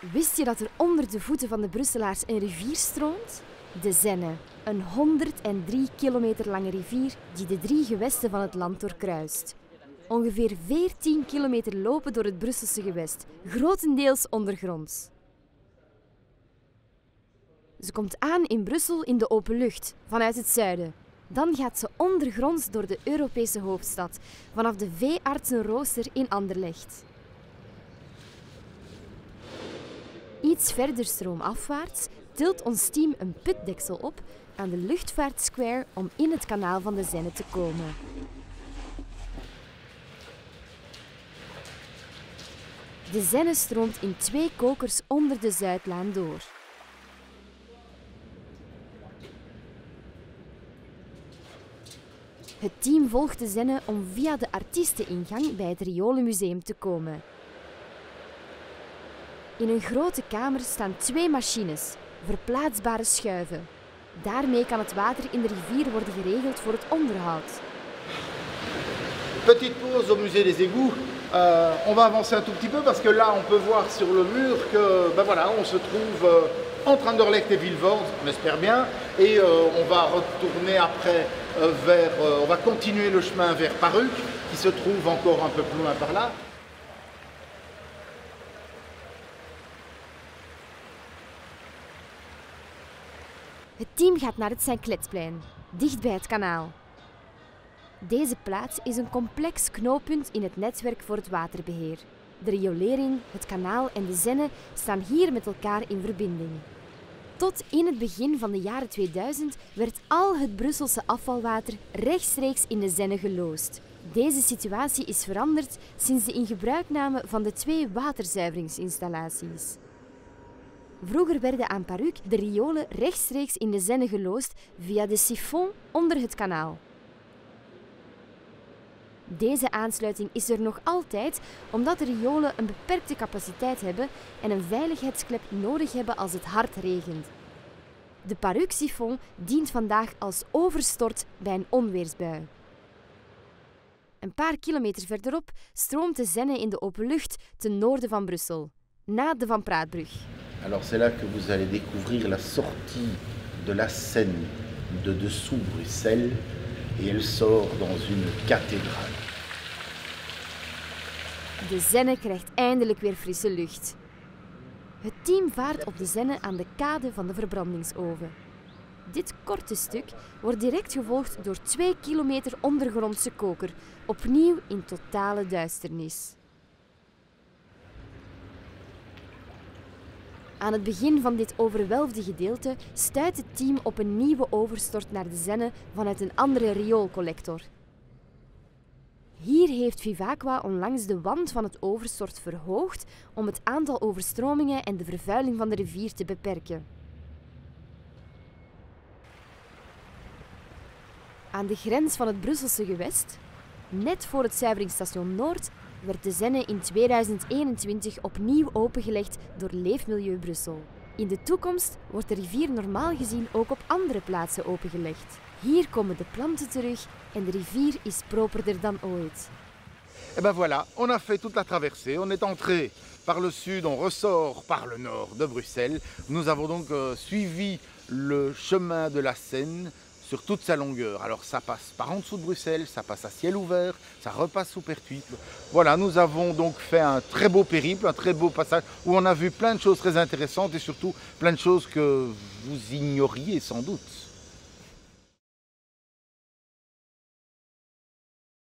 Wist je dat er onder de voeten van de Brusselaars een rivier stroomt? De Zenne, een 103 kilometer lange rivier die de drie gewesten van het land doorkruist. Ongeveer 14 kilometer lopen door het Brusselse gewest, grotendeels ondergronds. Ze komt aan in Brussel in de open lucht, vanuit het zuiden. Dan gaat ze ondergronds door de Europese hoofdstad, vanaf de veeartsenrooster in Anderlecht. Iets verder stroomafwaarts tilt ons team een putdeksel op aan de luchtvaartsquare om in het kanaal van de Zenne te komen. De Zenne stroomt in twee kokers onder de Zuidlaan door. Het team volgt de Zenne om via de artiesteningang bij het Riolenmuseum te komen. In een grote kamer staan twee machines, verplaatsbare schuiven. Daarmee kan het water in de rivier worden geregeld voor het onderhoud. Petite pause au musée des égouts. Euh, on va avancer un tout petit peu parce que là on peut voir sur le mur que ben voilà, on se trouve euh, entre Anderlecht et Villevorde, on espère bien, et euh, on va retourner après euh, vers, euh, on va continuer le chemin vers Paruc qui se trouve encore un peu plus loin par là. Het team gaat naar het Saint-Cletsplein, dicht bij het kanaal. Deze plaats is een complex knooppunt in het netwerk voor het waterbeheer. De riolering, het kanaal en de Zenne staan hier met elkaar in verbinding. Tot in het begin van de jaren 2000 werd al het Brusselse afvalwater rechtstreeks in de Zenne geloosd. Deze situatie is veranderd sinds de ingebruikname van de twee waterzuiveringsinstallaties. Vroeger werden aan Paruc de riolen rechtstreeks in de Zenne geloosd via de siphon onder het kanaal. Deze aansluiting is er nog altijd omdat de riolen een beperkte capaciteit hebben en een veiligheidsklep nodig hebben als het hard regent. De Paruc-siphon dient vandaag als overstort bij een onweersbui. Een paar kilometer verderop stroomt de Zenne in de open lucht ten noorden van Brussel, na de Van Praatbrug. Alors c'est là que vous allez découvrir la sortie de la Seine de dessous Bruxelles et elle sort dans une cathédrale. De Zenne krijgt eindelijk weer frisse lucht. Het team vaart op de Zenne aan de kade van de verbrandingsoven. Dit korte stuk wordt direct gevolgd door twee kilometer ondergrondse koker, opnieuw in totale duisternis. Aan het begin van dit overwelfde gedeelte stuit het team op een nieuwe overstort naar de Zenne vanuit een andere rioolcollector. Hier heeft Vivaqua onlangs de wand van het overstort verhoogd om het aantal overstromingen en de vervuiling van de rivier te beperken. Aan de grens van het Brusselse gewest, net voor het zuiveringsstation Noord, werd de Zenne in 2021 opnieuw opengelegd door Leefmilieu Brussel. In de toekomst wordt de rivier normaal gezien ook op andere plaatsen opengelegd. Hier komen de planten terug en de rivier is properder dan ooit. Et ben voilà, on a fait toute la traversée, on est entré par le sud, on ressort par le nord de Bruxelles. Nous avons donc euh, suivi le chemin de la Seine sur toute sa longueur. Alors ça passe par en dessous de Bruxelles, ça passe à ciel ouvert, ça repasse sous Pertuis. Voilà, nous avons donc fait un très beau périple, un très beau passage où on a vu plein de choses très intéressantes et surtout plein de choses que vous ignoriez sans doute.